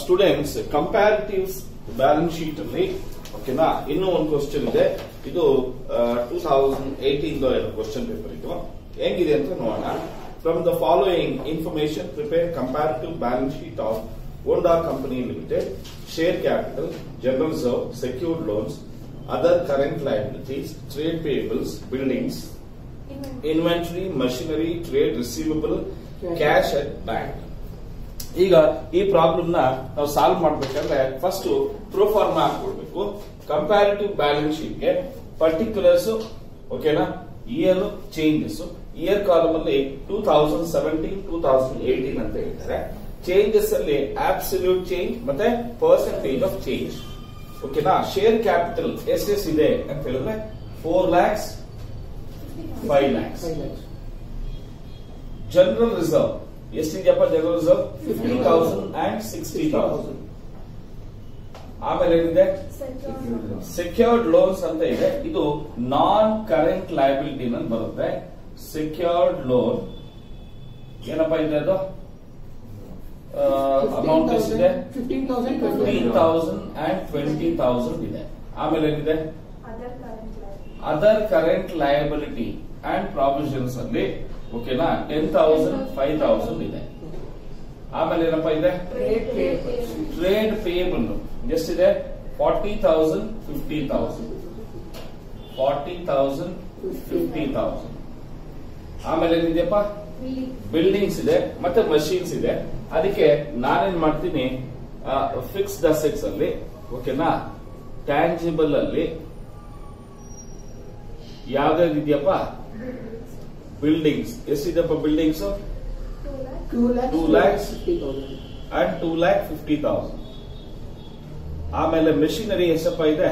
Students ಕಂಪ್ಯಾರಿಟಿವ್ಸ್ balance sheet ಅಲ್ಲಿ ಓಕೆನಾ ಇನ್ನೂ ಒಂದು ಕ್ವಶನ್ ಇದೆ. ಇದು ಟೂ ತೌಸಂಡ್ ಏಟೀನ್ ಏನು ಕ್ವಶನ್ ಪೇಪರ್ ಇದು. ಹೆಂಗಿದೆ ಅಂತ ನೋಡೋಣ. From the following information prepare comparative balance sheet of Onda company limited share capital general reserve secured loans other current liabilities trade payables buildings inventory machinery trade receivable cash at bank ಈಗ ಈ ಪ್ರಾಬ್ಲಮ್ನ ನಾವು solve ಮಾಡ್ಬೇಕಂದ್ರೆ first proforma ಹಾಕೊಳ್ಬೇಕು comparative balance ಶೀಟ್ಗೆ particulars ಓಕೆನಾ year changes year column ಅಲ್ಲಿ two thousand seventeen two thousand eighteen ಅಂತ ಹೇಳ್ತಾರೆ. ಚೇಂಜಸ್ ಅಲ್ಲಿ ಆಬ್ಸಲ್ಯೂಟ್ ಚೇಂಜ್ ಮತ್ತೆ ಪರ್ಸೆಂಟೇಜ್ ಆಫ್ ಚೇಂಜ್ ಓಕೆನಾ ಶೇರ್ ಕ್ಯಾಪಿಟಲ್ ಎಸ್ ಎಸ್ ಇದೆ ಅಂತ ಹೇಳಿದ್ರೆ four lakhs five lakhs general reserve ಎಷ್ಟಿದೆಯಪ್ಪ general reserve fifty thousand and sixty thousand ಆಮೇಲೆ ಏನಿದೆ? ಸೆಕ್ಯೂರ್ಡ್ ಲೋನ್ಸ್ ಅಂತ ಇದೆ. ಇದು ನಾನ್ ಕರೆಂಟ್ ಲಯಬಿಲಿಟಿ ಅಂತ ಬರುತ್ತೆ. ಸೆಕ್ಯೂರ್ಡ್ ಲೋನ್ ಏನಪ್ಪ ಇದೆ ಅದು? ಅಮೌಂಟ್ ಎಷ್ಟಿದೆ? Fifteen thousand and twenty thousand ಇದೆ. ಆಮೇಲೆ ಏನಿದೆ? Other current liability and provisions ಅಲ್ಲಿ ಓಕೆನಾ? ಟೆನ್ ತೌಸಂಡ್ ಫೈವ್ ತೌಸಂಡ್ ಇದೆ. ಆಮೇಲೆ ಏನಪ್ಪ ಇದೆ? ಟ್ರೇಡ್ ಪೇಬಲ್ ಎಷ್ಟಿದೆ? Forty thousand fifty thousand forty thousand fifty thousand ಆಮೇಲೆ ಏನಿದೆಯಪ್ಪ? ಬಿಲ್ಡಿಂಗ್ಸ್ ಇದೆ ಮತ್ತೆ ಮಷೀನ್ಸ್ ಇದೆ. ಅದಕ್ಕೆ ನಾನೇನ್ ಮಾಡ್ತೀನಿ? ಫಿಕ್ಸ್ಡ್ ಅಸೆಟ್ಸ್ ಅಲ್ಲಿ ಓಕೆನಾ? ಟ್ಯಾಂಜಿಬಲ್ ಅಲ್ಲಿ ಯಾವ್ದಾಗಿದ್ಯಪ್ಪ ಇದೆಯಪ್ಪ? Buildings ಎಷ್ಟಿದೆಯಪ್ಪ buildings two lakhs. And two lakh fifty thousand ಆಮೇಲೆ ಮೆಷಿನರಿ ಎಷ್ಟಪ್ಪ ಇದೆ.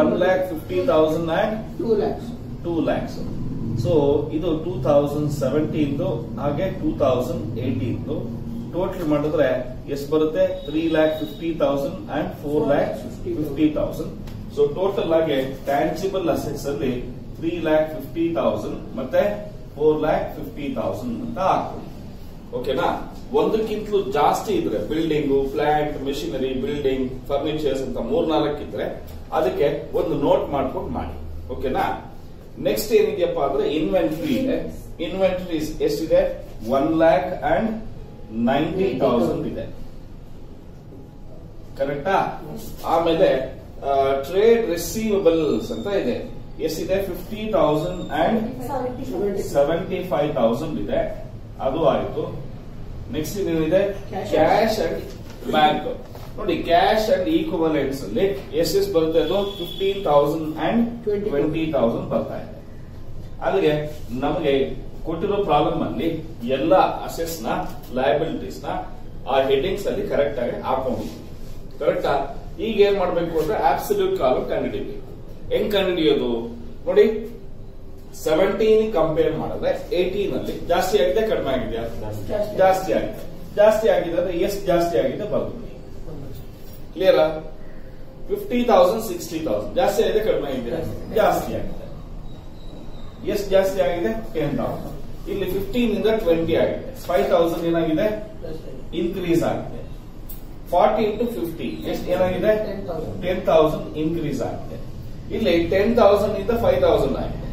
One lakh fifty thousand and Two lakhs. Two lakhs so ಇದು ಟೂ ತೌಸಂಡ್ ಸೆವೆಂಟೀನ್ದು ಹಾಗೆ ಟೂ ತೌಸಂಡ್ ಏಟೀನ್ದು ಟೋಟಲ್ ಮಾಡಿದ್ರೆ ಎಷ್ಟು ಬರುತ್ತೆ? Three lakh fifty thousand and four lakh fifty thousand so total ಆಗಿ ಟ್ಯಾಂಜಿಬಲ್ ಅಸೆಟ್ಸ್ ಅಲ್ಲಿ ತ್ರೀ ಲ್ಯಾಕ್ ಫಿಫ್ಟಿ ತೌಸಂಡ್ ಮತ್ತೆ ಫೋರ್ ಲ್ಯಾಕ್ ಫಿಫ್ಟಿ ತೌಸಂಡ್ ಅಂತ ಆಗ್ತದೆ ಓಕೆನಾ ಒಂದಕ್ಕಿಂತಲೂ ಜಾಸ್ತಿ ಇದ್ರೆ building plant machinery building furnitures ಅಂತ ಮೂರ್ನಾಲ್ಕು ಇದ್ರೆ ಅದಕ್ಕೆ ಒಂದು ನೋಟ್ ಮಾಡ್ಕೊಂಡು ಮಾಡಿ. ಓಕೆನಾ ನೆಕ್ಸ್ಟ್ ಏನಿದೆಯಪ್ಪ ಅಂದ್ರೆ ಇನ್ವೆಂಟ್ರಿ ಇದೆ. ಇನ್ವೆಂಟ್ರಿ ಎಷ್ಟಿದೆ? One lakh and ninety thousand ಇದೆ. ಕರೆಕ್ಟಾ ಆಮೇಲೆ ಟ್ರೇಡ್ ರಿಸೀವಬಲ್ಸ್ ಅಂತ ಇದೆ. ಎಷ್ಟಿದೆ fifty thousand and seventy five thousand ಇದೆ ಅದು ಆಯಿತು next Cash. Cash and bank ನೋಡಿ ಕ್ಯಾಶ್ ಅಂಡ್ ಈಕ್ವಲೆಂಟ್ಸ್ ಅಲ್ಲಿ ಎಷ್ಟೆಷ್ಟು ಬರುತ್ತೆ ಅದು fifteen thousand and. Twenty thousand ಬರ್ತಾ ಇದೆ ಅದಕ್ಕೆ ನಮಗೆ ಕೊಟ್ಟಿರೋ ಪ್ರಾಬ್ಲಮ್ ಅಲ್ಲಿ ಎಲ್ಲ ಅಸೆಟ್ಸ್ನ ಲಯಬಿಲಿಟೀಸ್ನ ಆ ಹೆಡಿಂಗ್ಸ್ ಅಲ್ಲಿ ಕರೆಕ್ಟ್ ಆಗಿ ಹಾಕೊಂಡು ಕರೆಕ್ಟಾ ಈಗ ಏನ್ ಮಾಡ್ಬೇಕು ಅಂದ್ರೆ ಆಬ್ಸಲ್ಯೂಟ್ ಕಾಲಮ್ ಕಂಡುಹಿಡಿಬೇಕು ಹೆಂಗ್ ಕಂಡುಹಿಡಿಯೋದು ನೋಡಿ ಸೆವೆಂಟೀನ್ ಕಂಪೇರ್ ಮಾಡಿದ್ರೆ ಏಟೀನ್ ಅಲ್ಲಿ ಜಾಸ್ತಿ ಆಗಿದೆ ಕಡಿಮೆ ಆಗಿದೆ? ಜಾಸ್ತಿ ಆಗಿದೆ. ಜಾಸ್ತಿ ಆಗಿದೆ ಅಂದ್ರೆ ಎಷ್ಟು ಜಾಸ್ತಿ ಆಗಿದೆ ಬರ್ದು. Clear fifty thousand sixty thousand ಜಾಸ್ತಿ ಆಗಿದೆ ಕಡಿಮೆ ಆಗಿದೆ? ಜಾಸ್ತಿ ಆಗಿದೆ. ಎಷ್ಟು ಜಾಸ್ತಿ ಆಗಿದೆ? ಟೆನ್ ತೌಸಂಡ್ ಇಲ್ಲಿ ಫಿಫ್ಟೀನ್ ಇಂದ ಟ್ವೆಂಟಿ ಆಗಿದೆ. ಫೈವ್ ತೌಸಂಡ್ ಏನಾಗಿದೆ? ಇನ್ಕ್ರೀಸ್ ಆಗಿದೆ. ಫಾರ್ಟಿ ಇಂಟು ಫಿಫ್ಟಿ ಎಷ್ಟು ಏನಾಗಿದೆ? 10,000. ಟೆನ್ ತೌಸಂಡ್ ಇನ್ಕ್ರೀಸ್ ಆಗಿದೆ. ಇಲ್ಲಿ ಟೆನ್ ತೌಸಂಡ್ ಇಂದ ಫೈವ್ ತೌಸಂಡ್ ಆಗಿದೆ.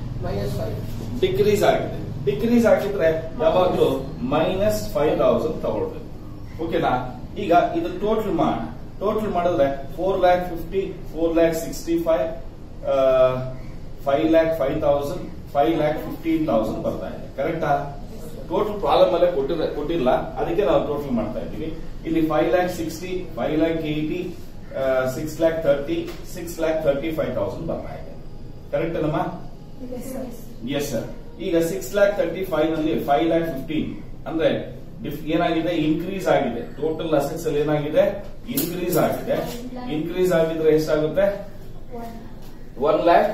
ಡಿಕ್ರೀಸ್ ಆಗಿದೆ. ಡಿಕ್ರೀಸ್ ಆಗಿದ್ರೆ ಯಾವಾಗ್ಲೂ ಮೈನಸ್ ಫೈವ್ ತೌಸಂಡ್ ತಗೊಳ್ಬೇಕು. ಓಕೆನಾ ಈಗ ಇದು ಟೋಟಲ್ ಮಾಡ. ಟೋಟಲ್ ಮಾಡಿದ್ರೆ four lakh fifty four lakh sixty five five lakh five thousand five lakh fifteen thousand ಬರ್ತಾ ಇದೆ. ಕರೆಕ್ಟಾ ಟೋಟಲ್ ಪ್ರಾಬ್ಲಮ್ ಅಲ್ಲೇ ಕೊಟ್ಟಿಲ್ಲ ಕೊಟ್ಟಿಲ್ಲ. ಅದಕ್ಕೆ ನಾವು ಟೋಟಲ್ ಮಾಡ್ತಾ ಇದ್ದೀವಿ. ಇಲ್ಲಿ five lakh sixty five lakh eighty six lakh thirty six lakh thirty five thousand ಬರ್ತಾ ಇದೆ ಕರೆಕ್ಟ್ ನಮ್ಮ ಎಸ್ ಸರ್ ಈಗ ಸಿಕ್ಸ್ ಲ್ಯಾಕ್ ತರ್ಟಿ ಫೈವ್ನಲ್ಲಿ ಫೈವ್ ಲ್ಯಾಕ್ ಫಿಫ್ಟೀನ್ ಅಂದ್ರೆ ಏನಾಗಿದೆ? ಇನ್ಕ್ರೀಸ್ ಆಗಿದೆ. ಟೋಟಲ್ ಅಸೆಟ್ಸ್ ಅಲ್ಲಿ ಏನಾಗಿದೆ? ಇನ್ಕ್ರೀಸ್ ಆಗಿದೆ. ಇನ್ಕ್ರೀಸ್ ಆಗಿದ್ರೆ ಎಷ್ಟಾಗುತ್ತೆ? ಒನ್ ಲ್ಯಾಕ್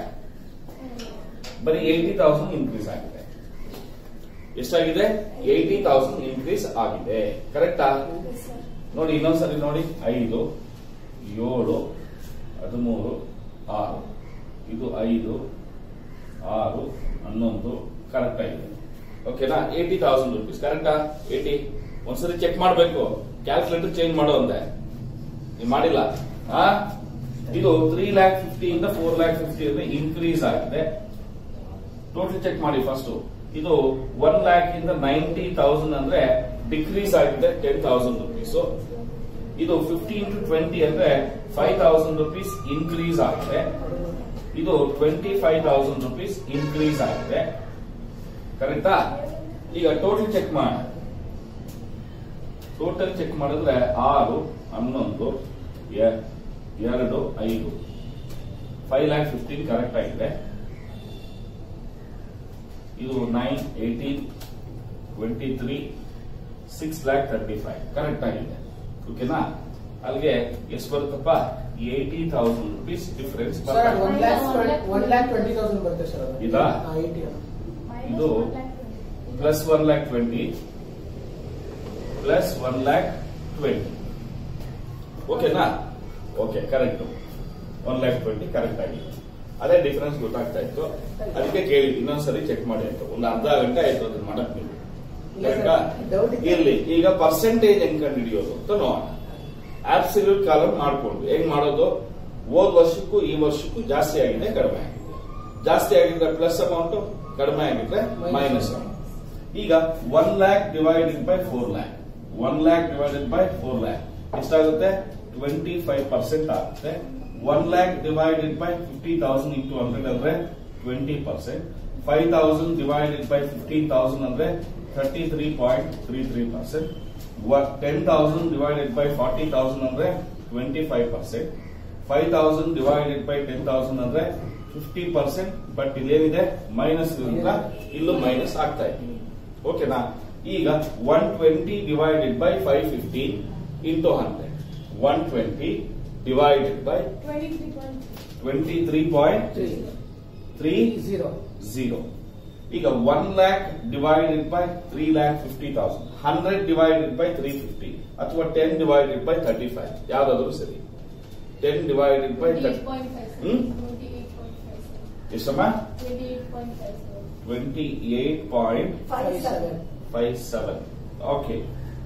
ಬರೀ ಏಯ್ಟಿ ತೌಸಂಡ್ ಇನ್ಕ್ರೀಸ್ ಆಗಿದೆ. ಎಷ್ಟಾಗಿದೆ? ಏಯ್ಟಿ ತೌಸಂಡ್ ಇನ್ಕ್ರೀಸ್ ಆಗಿದೆ. ಕರೆಕ್ಟಾ ನೋಡಿ ಇನ್ನೊಂದ್ಸರಿ ನೋಡಿ. ಐದು. ಏಳು, ಹದಿಮೂರು, ಆರು. ಇದು ಐದು, ಆರು, ಹನ್ನೊಂದು ಕರೆಕ್ಟ್ ಆಗಿದೆ. ಓಕೆನಾ ಏಯ್ಟಿ ತೌಸಂಡ್ ರುಪೀಸ್ ಕರೆಕ್ಟಾ ಏಯ್ಟಿ ಒಂದ್ಸರಿ ಚೆಕ್ ಮಾಡಬೇಕು. ಕ್ಯಾಲ್ಕುಲೇಟರ್ ಚೇಂಜ್ ಮಾಡೋ ಅಂದೆ. ನೀವು ಮಾಡಿಲ್ಲ? ಇದು ತ್ರೀ ಲ್ಯಾಕ್ ಫಿಫ್ಟಿ ಇಂದ ಫೋರ್ ಲ್ಯಾಕ್ ಫಿಫ್ಟಿ ಇನ್ಕ್ರೀಸ್ ಆಗಿದೆ. ಟೋಟಲ್ ಚೆಕ್ ಮಾಡಿ ಫಸ್ಟ್ ಇದು ಒನ್ ಲ್ಯಾಕ್ ಇಂದ ನೈಂಟಿ ತೌಸಂಡ್ ಅಂದ್ರೆ ಡಿಕ್ರೀಸ್ ಆಗಿದೆ ಟೆನ್ ತೌಸಂಡ್ ರುಪೀಸ್ ಇದು ಫಿಫ್ಟೀನ್ ಟು ಟ್ವೆಂಟಿ ಅಂದ್ರೆ ಫೈವ್ ತೌಸಂಡ್ ರುಪೀಸ್ ಇನ್ಕ್ರೀಸ್ ಆಗಿದೆ. ಇದು twenty five thousand rupees increase ಆಗಿದೆ. ಕರೆಕ್ಟಾ ಈಗ ಟೋಟಲ್ ಚೆಕ್ ಮಾಡ ಟೋಟಲ್ ಚೆಕ್ ಮಾಡಿದ್ರೆ ಆರು, ಹನ್ನೊಂದು ಎರಡು, ಐದು. ಫೈವ್ ಲ್ಯಾಕ್ ಫಿಫ್ಟೀನ್ ಕರೆಕ್ಟ್ ಆಗಿದೆ. ಇದು nine eighteen twenty three six lakh thirty five correct ಆಗಿದೆ. ಓಕೆನಾ ಅಲ್ಲಿಗೆ ಎಷ್ಟು ಬರುತ್ತಪ್ಪ? Eighty thousand rupees difference sir one lakh one lakh twenty thousand ಬರುತ್ತೆ ಸರ್ ಅದು. ಇದಾ? ಇದು plus one lakh twenty plus one lakh twenty ಓಕೆನಾ okay correct one lakh twenty correct ಆಗಿ ಅದೇ ಡಿಫರೆನ್ಸ್ ಗೊತ್ತಾಗ್ತಾ ಇತ್ತು. ಅದಕ್ಕೆ ಕೇಳಿ ಇನ್ನೊಂದ್ಸರಿ ಚೆಕ್ ಮಾಡಿ ಅಂತ ಒಂದು ಅರ್ಧ ಗಂಟೆ ಆಯ್ತು ಅದನ್ನ ಮಾಡಕ್ ನೀವು. ಇರ್ಲಿ. ಈಗ ಪರ್ಸೆಂಟೇಜ್ ಹೆಂಗ್ ಕಂಡುಹಿಡಿಯೋದು ಅಂತ ನೋಡೋಣ. ಆಬ್ಸಲ್ಯೂಟ್ ಕಾಲಮ್ ಮಾಡ್ಕೊಂಡು. ಹೆಂಗ್ ಮಾಡೋದು? ಹೋದ್ ವರ್ಷಕ್ಕೂ ಈ ವರ್ಷಕ್ಕೂ ಜಾಸ್ತಿ ಆಗಿದೆ ಕಡಿಮೆ ಆಗಿದೆ ಜಾಸ್ತಿ ಆಗಿದ್ರೆ ಪ್ಲಸ್ ಅಮೌಂಟ್ ಕಡಿಮೆ ಆಗಿದ್ರೆ ಮೈನಸ್ ಅಮೌಂಟ್ ಈಗ one lakh divided by four lakh one lakh divided by four lakh ಎಷ್ಟಾಗುತ್ತೆ? ಟ್ವೆಂಟಿ ಫೈವ್ ಪರ್ಸೆಂಟ್ ಆಗುತ್ತೆ. One lakh divided by fifty thousand into hundred ಅಂದ್ರೆ twenty percent five thousand divided by fifteen thousand ಅಂದ್ರೆ 33.33 percent. 10,000 divided by 40,000 ಅಂದ್ರೆ 25 thousand 5,000 by ten 10,000 ಅಂದ್ರೆ 50 percent but ಇಲ್ಲೇನಿದೆ? Minus ಇರೋದ್ರಿಂದ ಇಲ್ಲೂ minus ಆಗ್ತಾ ಇದೆ. ಓಕೆನಾ ಈಗ 120 divided by 550 into 100. 120 divided three 23.3 zero ಈಗ one lakh divided by three lakh fifty thousand hundred divided by three fifty ಅಥವಾ ten divided by thirty five ಯಾವ್ದಾದ್ರು ಸರಿ. Ten divided by? ಎಷ್ಟಮ್ಮ twenty eight point five seven okay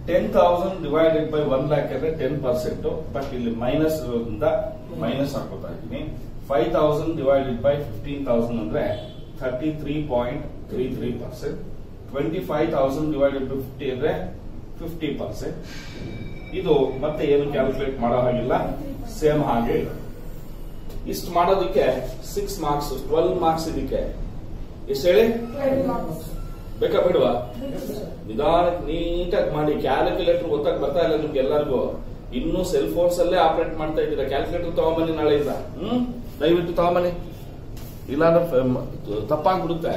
ten thousand divided by one lakh ಅಂದ್ರೆ ten percent but ಇಲ್ಲಿ minus ಇರೋದ್ರಿಂದ minus ಹಾಕೋತಾ ಇದ್ದೀನಿ. Five thousand divided by fifteen thousand ಅಂದ್ರೆ thirty three point three three percent twenty five thousand divided fifty ಅಂದ್ರೆ fifty percent ಇದು ಮತ್ತೆ ಏನು ಕ್ಯಾಲ್ಕುಲೇಟ್ ಮಾಡೋ ಹಾಗಿಲ್ಲ. ಸೇಮ್ ಹಾಗೆ. ಇಷ್ಟು ಮಾಡೋದಕ್ಕೆ ಸಿಕ್ಸ್ ಮಾರ್ಕ್ಸ್ ಟ್ವೆಲ್ ಮಾರ್ಕ್ಸ್ ಇದಕ್ಕೆ ಎಷ್ಟು ಹೇಳಿ? ಬೇಕಾ ಬಿಡುವ? ನಿಧಾನಕ್ಕೆ ನೀಟಾಗಿ ಮಾಡಿ. ಕ್ಯಾಲ್ಕುಲೇಟರ್ ಗೊತ್ತಾಗ ಬರ್ತಾ ಇಲ್ಲ ನಿಮ್ಗೆ ಎಲ್ಲರಿಗೂ. ಇನ್ನೂ ಸೆಲ್ ಫೋನ್ಸ್ ಅಲ್ಲೇ ಆಪರೇಟ್ ಮಾಡ್ತಾ ಇದ್ದೀರಾ? ಕ್ಯಾಲ್ಕುಲೇಟರ್ ತಗೊಂಬನ್ನಿ ನಾಳೆಯಿಂದ. ಹ್ಮ್? ದಯವಿಟ್ಟು ತಗೊಂಬನ್ನಿ. ಇಲ್ಲಾಂದ್ರೆ ತಪ್ಪಾಗ್ಬಿಡುತ್ತೆ.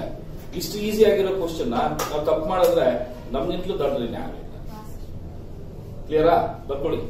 ಇಷ್ಟು ಈಸಿ ಆಗಿರೋ ಕ್ವಶನ್ ನಾವು ತಪ್ಪು ಮಾಡಿದ್ರೆ ನಮ್ಗಿಂತಲೂ ದೊಡ್ಡ ಆಗಲಿಲ್ಲ ಕ್ಲಿಯರಾ ಬರ್ಕೊಳ್ಳಿ.